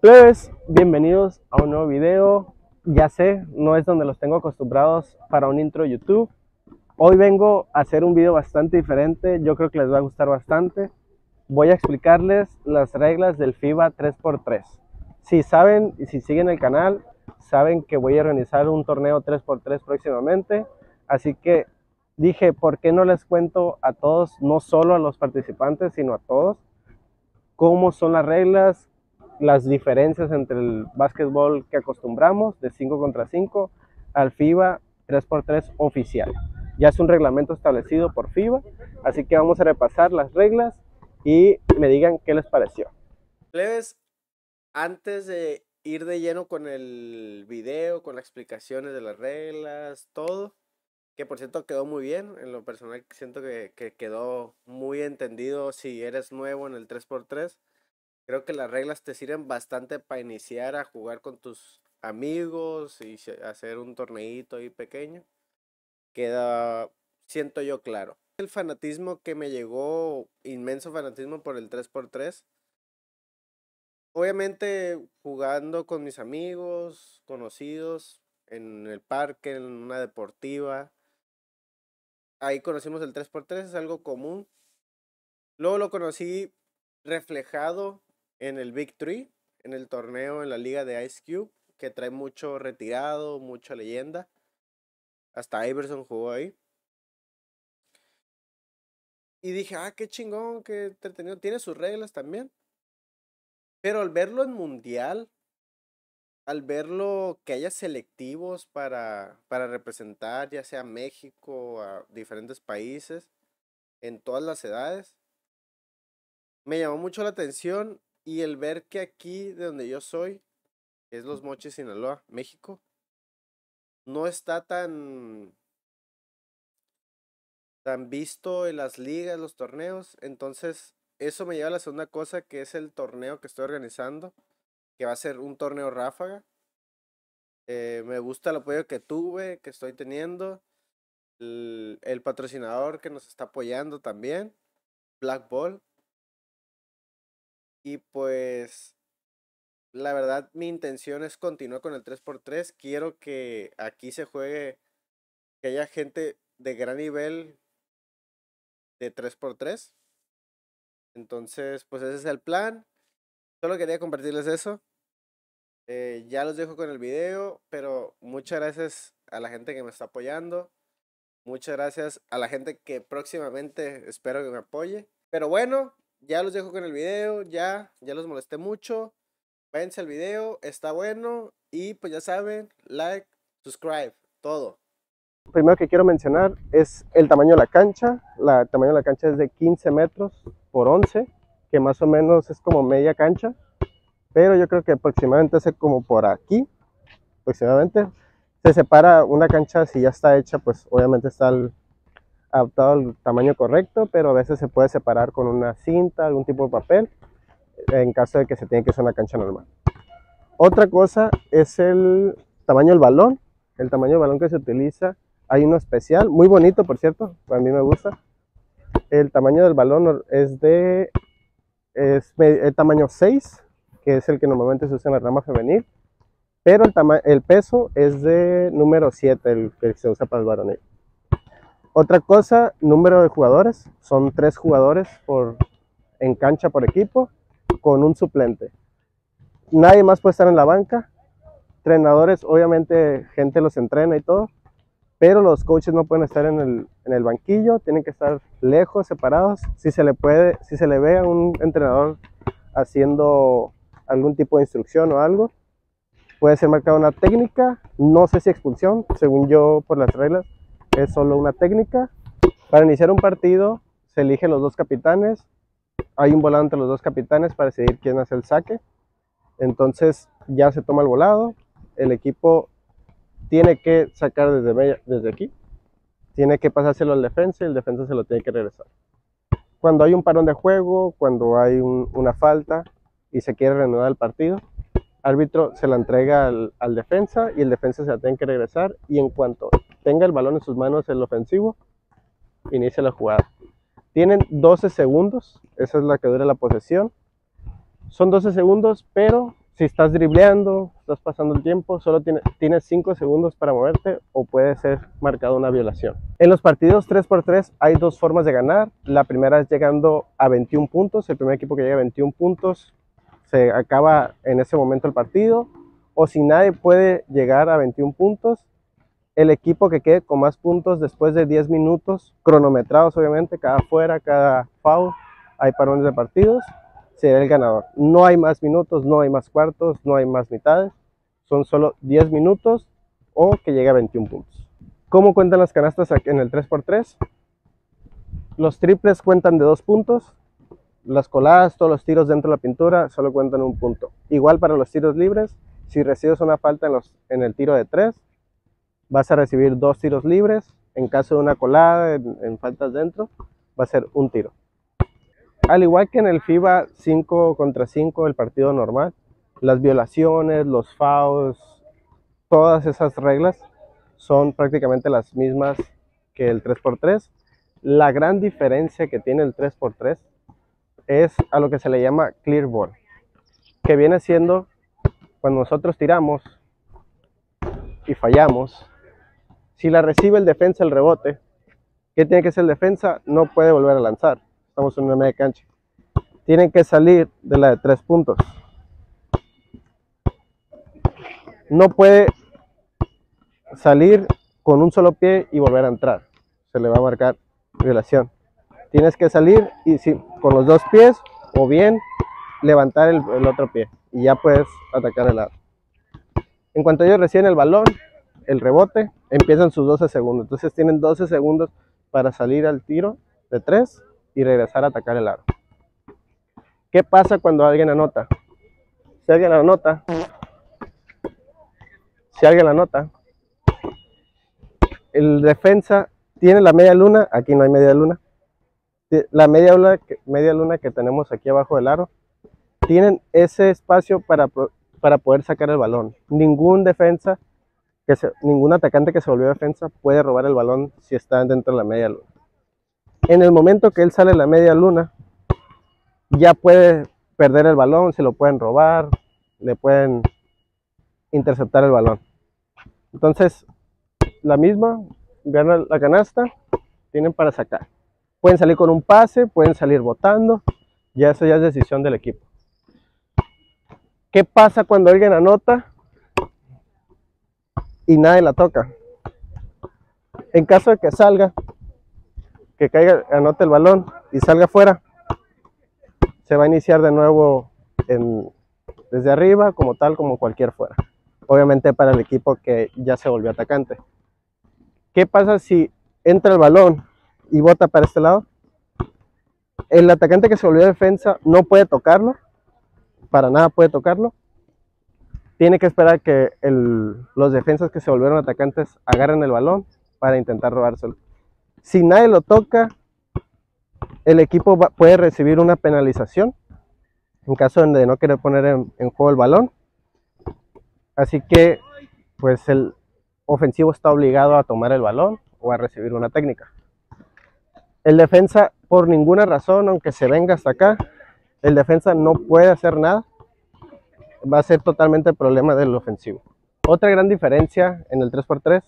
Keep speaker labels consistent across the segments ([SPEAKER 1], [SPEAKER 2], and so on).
[SPEAKER 1] Pues, bienvenidos a un nuevo video. Ya sé, no es donde los tengo acostumbrados para un intro YouTube. Hoy vengo a hacer un video bastante diferente, yo creo que les va a gustar bastante. Voy a explicarles las reglas del FIBA 3x3. Si saben y si siguen el canal, saben que voy a organizar un torneo 3x3 próximamente. Así que dije, ¿por qué no les cuento a todos, no solo a los participantes, sino a todos, cómo son las reglas, las diferencias entre el básquetbol que acostumbramos de 5 contra 5 al FIBA 3x3 oficial. Ya es un reglamento establecido por FIBA, así que vamos a repasar las reglas y me digan qué les pareció.
[SPEAKER 2] Plebes, antes de ir de lleno con el video, con las explicaciones de las reglas, todo, que por cierto quedó muy bien, en lo personal siento que, que quedó muy entendido si eres nuevo en el 3x3 Creo que las reglas te sirven bastante para iniciar a jugar con tus amigos y hacer un torneito ahí pequeño. Queda, siento yo claro. El fanatismo que me llegó, inmenso fanatismo por el 3x3. Obviamente jugando con mis amigos, conocidos, en el parque, en una deportiva. Ahí conocimos el 3x3, es algo común. Luego lo conocí reflejado en el Big Three, en el torneo en la liga de Ice Cube, que trae mucho retirado, mucha leyenda. Hasta Iverson jugó ahí. Y dije, ah, qué chingón, qué entretenido. Tiene sus reglas también. Pero al verlo en mundial, al verlo que haya selectivos para, para representar ya sea México, a diferentes países, en todas las edades, me llamó mucho la atención y el ver que aquí, de donde yo soy, es Los Moches, Sinaloa, México, no está tan tan visto en las ligas, los torneos. Entonces, eso me lleva a la segunda cosa, que es el torneo que estoy organizando, que va a ser un torneo ráfaga. Eh, me gusta el apoyo que tuve, que estoy teniendo. El, el, patrocinador que nos está apoyando también, Black Ball. Y pues, la verdad, mi intención es continuar con el 3x3. Quiero que aquí se juegue, que haya gente de gran nivel de 3x3. Entonces, pues ese es el plan. Solo quería compartirles eso. Eh, ya los dejo con el video, pero muchas gracias a la gente que me está apoyando. Muchas gracias a la gente que próximamente espero que me apoye. Pero bueno, ya los dejo con el video, ya, ya los molesté mucho. Váyanse al video, está bueno. Y pues ya saben, like, subscribe, todo.
[SPEAKER 1] Primero que quiero mencionar es el tamaño de la cancha. La, el tamaño de la cancha es de 15 metros por 11, que más o menos es como media cancha. Pero yo creo que aproximadamente es como por aquí, aproximadamente. Se separa una cancha si ya está hecha, pues obviamente está el, adaptado al tamaño correcto, pero a veces se puede separar con una cinta, algún tipo de papel, en caso de que se tiene que usar una cancha normal. Otra cosa es el tamaño del balón, el tamaño del balón que se utiliza. Hay uno especial, muy bonito por cierto, a mí me gusta. El tamaño del balón es de es el tamaño 6, que es el que normalmente se usa en la rama femenil, pero el, el peso es de número 7, el que se usa para el varonil. Otra cosa, número de jugadores. Son tres jugadores por, en cancha por equipo con un suplente. Nadie más puede estar en la banca. Entrenadores, obviamente gente los entrena y todo, pero los coaches no pueden estar en el, banquillo, tienen que estar lejos, separados. Si se le puede, si se le ve a un entrenador haciendo algún tipo de instrucción o algo, puede ser marcada una técnica, no sé si expulsión, según yo por las reglas, es solo una técnica. Para iniciar un partido se eligen los dos capitanes, hay un volado entre los dos capitanes para decidir quién hace el saque. Entonces ya se toma el volado, el equipo tiene que sacar desde, desde aquí, tiene que pasárselo al defensa y el defensa se lo tiene que regresar. Cuando hay un parón de juego, cuando hay una falta y se quiere reanudar el partido, árbitro se la entrega al, defensa y el defensa se la tiene que regresar y en cuanto tenga el balón en sus manos el ofensivo, inicia la jugada. Tienen 12 segundos, esa es la que dura la posesión. Son 12 segundos, pero si estás dribleando, estás pasando el tiempo, solo tiene, tienes 5 segundos para moverte o puede ser marcada una violación. En los partidos 3x3 hay dos formas de ganar. La primera es llegando a 21 puntos. El primer equipo que llega a 21 puntos se acaba en ese momento el partido. O si nadie puede llegar a 21 puntos, el equipo que quede con más puntos después de 10 minutos, cronometrados obviamente, cada fuera, cada foul, hay parones de partidos, será el ganador. No hay más minutos, no hay más cuartos, no hay más mitades, son solo 10 minutos o que llegue a 21 puntos. ¿Cómo cuentan las canastas en el 3x3? Los triples cuentan de 2 puntos, las coladas, todos los tiros dentro de la pintura solo cuentan un punto. Igual para los tiros libres, si recibes una falta en, en el tiro de 3, vas a recibir dos tiros libres. En caso de una colada, en, faltas dentro, va a ser un tiro. Al igual que en el FIBA 5 contra 5, el partido normal, las violaciones, los fouls, todas esas reglas son prácticamente las mismas que el 3x3. La gran diferencia que tiene el 3x3 es a lo que se le llama clear ball, que viene siendo cuando nosotros tiramos y fallamos, si la recibe el defensa el rebote, ¿qué tiene que ser el defensa? No puede volver a lanzar. Estamos en una media cancha. Tienen que salir de la de tres puntos. No puede salir con un solo pie y volver a entrar. Se le va a marcar violación. Tienes que salir y si, con los dos pies o bien levantar el, otro pie y ya puedes atacar el lado. En cuanto ellos reciben el balón, el rebote, empiezan sus 12 segundos. Entonces tienen 12 segundos para salir al tiro de 3 y regresar a atacar el aro. ¿Qué pasa cuando alguien anota? Si alguien anota, si alguien anota, el defensa tiene la media luna, aquí no hay media luna, la media luna, media luna que tenemos aquí abajo del aro, tienen ese espacio para, para poder sacar el balón. Ningún defensa ningún atacante que se volvió defensa puede robar el balón si está dentro de la media luna. En el momento que él sale la media luna, ya puede perder el balón, se lo pueden robar, le pueden interceptar el balón. Entonces, la misma, gana la canasta, tienen para sacar. Pueden salir con un pase, pueden salir votando, ya eso ya es decisión del equipo. ¿Qué pasa cuando alguien anota? y nadie la toca. En caso de que salga, que caiga, anote el balón y salga afuera, se va a iniciar de nuevo desde arriba, como tal, como cualquier fuera. Obviamente para el equipo que ya se volvió atacante. ¿Qué pasa si entra el balón y bota para este lado? El atacante que se volvió defensa no puede tocarlo, para nada puede tocarlo, tiene que esperar que los defensas que se volvieron atacantes agarren el balón para intentar robárselo. Si nadie lo toca, el equipo puede recibir una penalización en caso de no querer poner en, en juego el balón. Así que, pues el ofensivo está obligado a tomar el balón o a recibir una técnica. El defensa, por ninguna razón, aunque se venga hasta acá, el defensa no puede hacer nada va a ser totalmente problema del ofensivo. Otra gran diferencia en el 3x3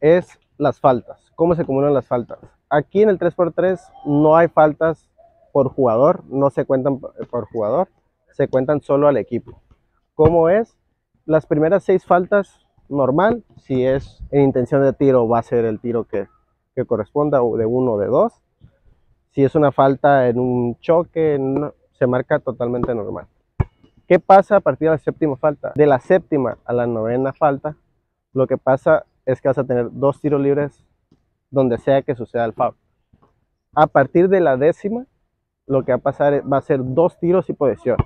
[SPEAKER 1] es las faltas. ¿Cómo se acumulan las faltas? Aquí en el 3x3 no hay faltas por jugador, no se cuentan por jugador, se cuentan solo al equipo. ¿Cómo es? Las primeras seis faltas normal, si es en intención de tiro va a ser el tiro que, que corresponda de uno o de dos. Si es una falta en un choque, se marca totalmente normal. ¿Qué pasa a partir de la séptima falta? De la séptima a la novena falta, lo que pasa es que vas a tener dos tiros libres donde sea que suceda el foul. A partir de la décima, lo que va a pasar va a ser dos tiros y posesión.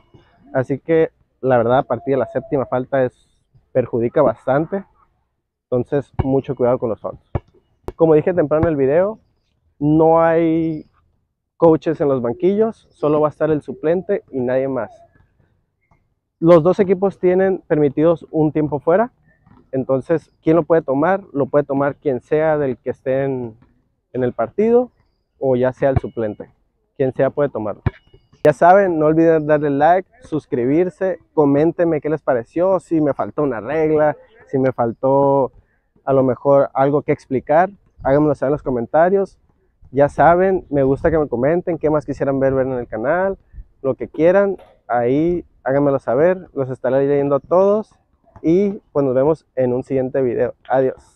[SPEAKER 1] Así que la verdad, a partir de la séptima falta es, perjudica bastante. Entonces, mucho cuidado con los fouls. Como dije temprano en el video, no hay coaches en los banquillos, solo va a estar el suplente y nadie más. Los dos equipos tienen permitidos un tiempo fuera, entonces, ¿quién lo puede tomar? Lo puede tomar quien sea del que esté en, el partido o ya sea el suplente. Quien sea puede tomarlo. Ya saben, no olviden darle like, suscribirse, coméntenme qué les pareció, si me faltó una regla, si me faltó a lo mejor algo que explicar, háganmelo saber en los comentarios. Ya saben, me gusta que me comenten qué más quisieran ver, ver en el canal, lo que quieran, ahí háganmelo saber, los estaré leyendo a todos y pues nos vemos en un siguiente video. Adiós.